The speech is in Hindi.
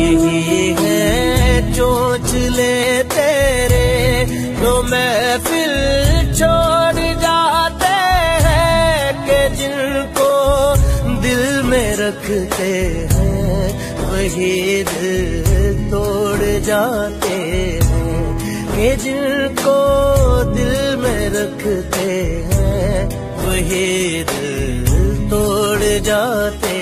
यही है चोचले तेरे तो मैं महफिल छोड़ जाते हैं, के जिनको दिल में रखते हैं, वही दिल तोड़ जाते हैं, के जिनको दिल में रखते हैं, वही दिल तोड़ जाते